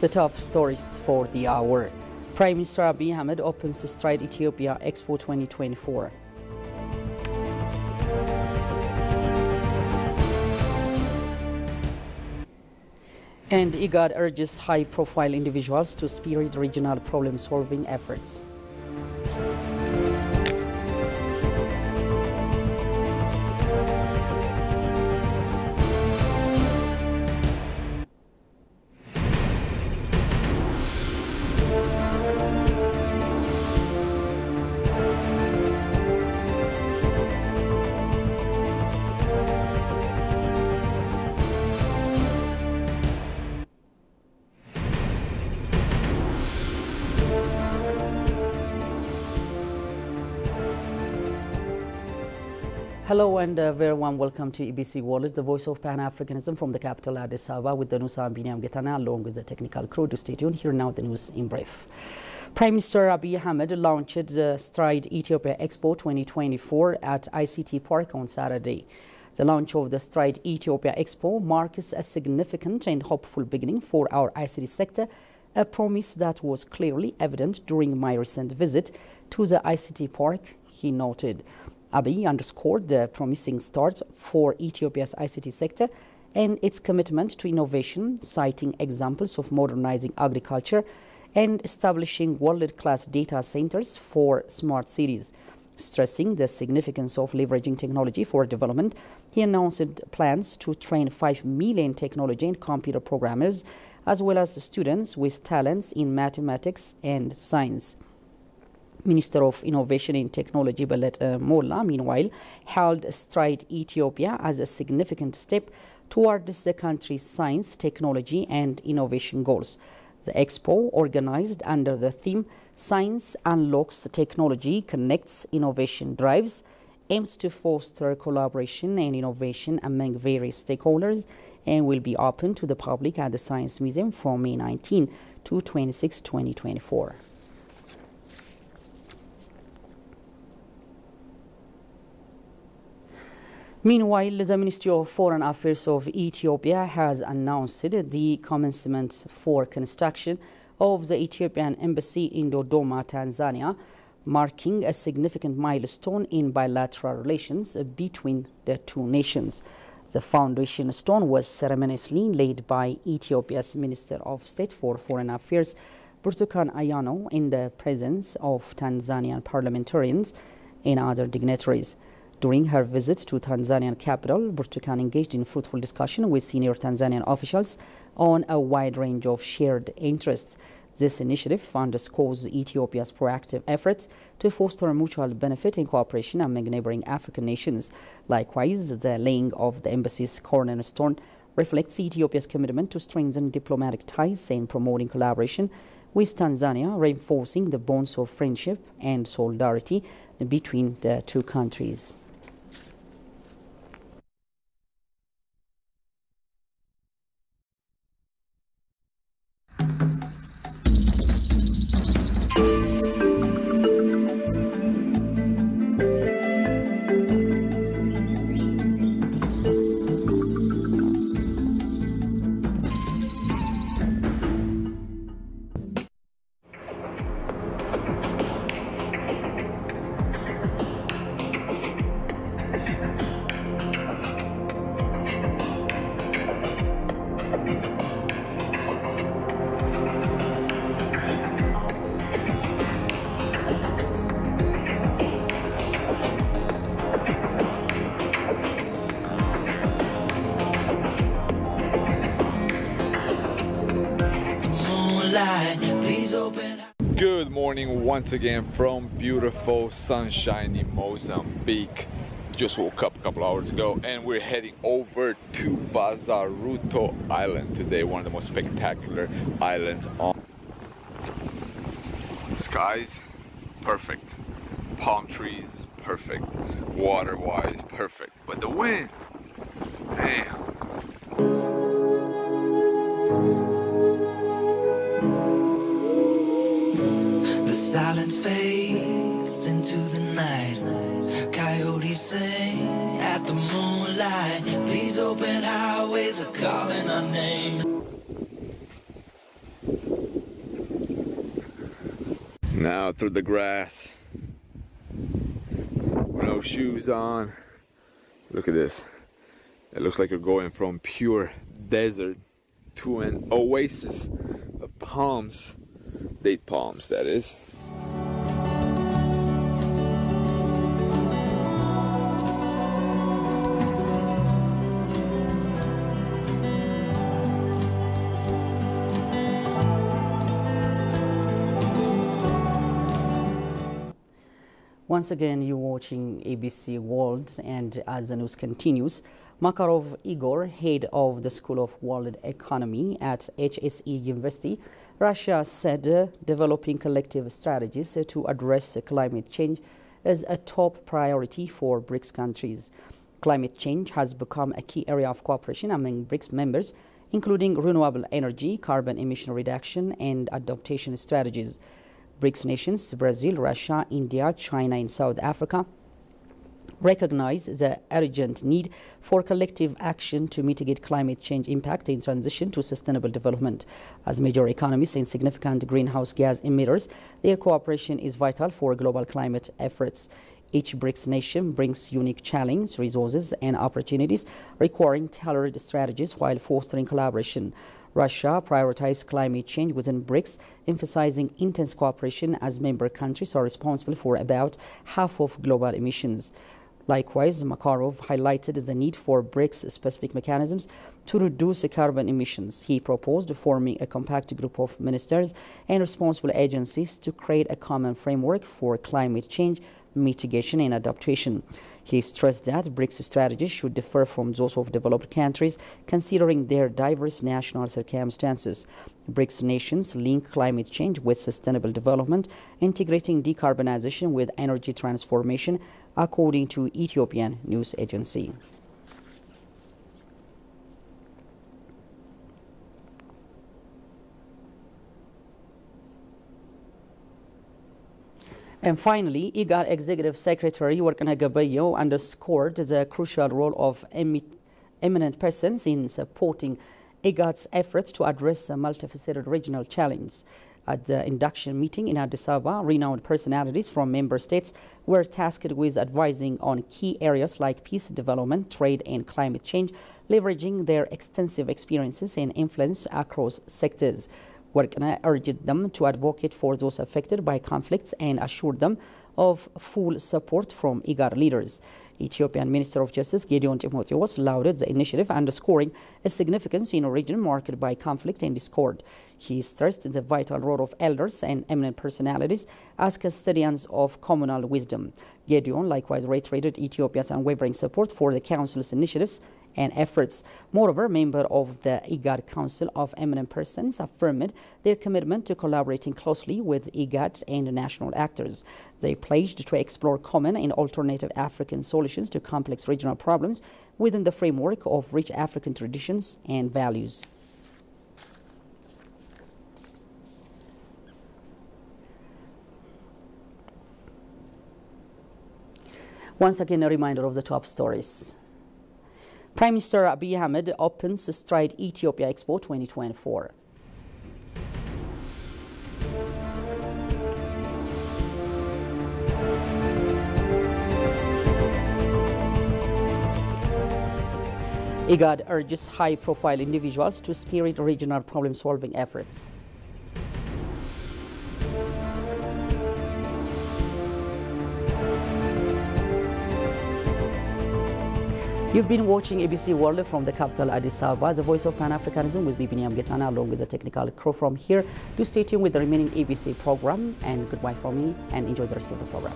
The top stories for the hour. Prime Minister Abiy Ahmed opens the Stride Ethiopia Expo 2024. And IGAD urges high profile individuals to spearhead regional problem solving efforts. Hello and a very warm welcome to EBC World, the voice of Pan-Africanism from the capital Addis Ababa with the news I'm Binyam Getana along with the technical crew to stay tuned. Here now the news in brief. Prime Minister Abiy Ahmed launched the Stride Ethiopia Expo 2024 at ICT Park on Saturday. The launch of the Stride Ethiopia Expo marks a significant and hopeful beginning for our ICT sector, a promise that was clearly evident during my recent visit to the ICT Park, he noted. Abiy underscored the promising start for Ethiopia's ICT sector and its commitment to innovation, citing examples of modernizing agriculture and establishing world-class data centers for smart cities. Stressing the significance of leveraging technology for development, he announced plans to train 5 million technology and computer programmers, as well as students with talents in mathematics and science. Minister of Innovation and Technology Belete uh, Molla, meanwhile, held Stride Ethiopia as a significant step towards the country's science, technology, and innovation goals. The expo, organized under the theme Science Unlocks Technology, Connects Innovation Drives, aims to foster collaboration and innovation among various stakeholders and will be open to the public at the Science Museum from May 19 to 26, 2024. Meanwhile, the Ministry of Foreign Affairs of Ethiopia has announced the commencement for construction of the Ethiopian embassy in Dodoma, Tanzania, marking a significant milestone in bilateral relations between the two nations. The foundation stone was ceremoniously laid by Ethiopia's Minister of State for Foreign Affairs, Burtukan Ayano, in the presence of Tanzanian parliamentarians and other dignitaries. During her visit to Tanzanian capital, Burtukan engaged in fruitful discussion with senior Tanzanian officials on a wide range of shared interests. This initiative underscores Ethiopia's proactive efforts to foster mutual benefit and cooperation among neighboring African nations. Likewise, the laying of the embassy's cornerstone reflects Ethiopia's commitment to strengthen diplomatic ties and promoting collaboration with Tanzania, reinforcing the bonds of friendship and solidarity between the two countries. Once again from beautiful sunshiny Mozambique. Just woke up a couple hours ago and we're heading over to Bazaruto Island today, one of the most spectacular islands on. Skies, perfect. Palm trees, perfect. Water-wise, perfect. But the wind, dancing at the moonlight. These open highways are calling our name. Now through the grass no shoes on. Look at this. It looks like you're going from pure desert to an oasis of palms. Date palms that is. Once again, you're watching EBC World, and as the news continues, Makarov Igor, head of the School of World Economy at HSE University, Russia said uh, developing collective strategies uh, to address uh, climate change is a top priority for BRICS countries. Climate change has become a key area of cooperation among BRICS members, including renewable energy, carbon emission reduction, and adaptation strategies. BRICS nations, Brazil, Russia, India, China, and South Africa, recognize the urgent need for collective action to mitigate climate change impact and transition to sustainable development. As major economies and significant greenhouse gas emitters, their cooperation is vital for global climate efforts. Each BRICS nation brings unique challenges, resources, and opportunities, requiring tailored strategies while fostering collaboration. Russia prioritized climate change within BRICS, emphasizing intense cooperation as member countries are responsible for about half of global emissions. Likewise, Makarov highlighted the need for BRICS specific mechanisms to reduce carbon emissions. He proposed forming a compact group of ministers and responsible agencies to create a common framework for climate change mitigation and adaptation. He stressed that BRICS strategies should differ from those of developed countries, considering their diverse national circumstances. BRICS nations link climate change with sustainable development, integrating decarbonization with energy transformation, according to Ethiopian news agency. And finally, IGAD Executive Secretary Workneh Gebeyehu underscored the crucial role of eminent persons in supporting IGAD's efforts to address a multifaceted regional challenge. At the induction meeting in Addis Ababa, renowned personalities from member states were tasked with advising on key areas like peace, development, trade, and climate change, leveraging their extensive experiences and influence across sectors. Workneh urged them to advocate for those affected by conflicts and assured them of full support from IGAD leaders. Ethiopian Minister of Justice Gedion Timothewos lauded the initiative, underscoring its significance in a region marked by conflict and discord. He stressed the vital role of elders and eminent personalities as custodians of communal wisdom. Gedion likewise reiterated Ethiopia's unwavering support for the Council's initiatives and efforts. Moreover, members of the IGAD Council of Eminent Persons affirmed their commitment to collaborating closely with IGAD and national actors. They pledged to explore common and alternative African solutions to complex regional problems within the framework of rich African traditions and values. Once again, a reminder of the top stories. Prime Minister Abiy Ahmed opens the Stride Ethiopia Expo 2024. IGAD urges high-profile individuals to spearhead regional problem-solving efforts. You've been watching EBC World from the capital Addis Ababa, the voice of Pan-Africanism with Bibiniam Getana along with the technical crew from here. Do stay tuned with the remaining EBC program and goodbye from me and enjoy the rest of the program.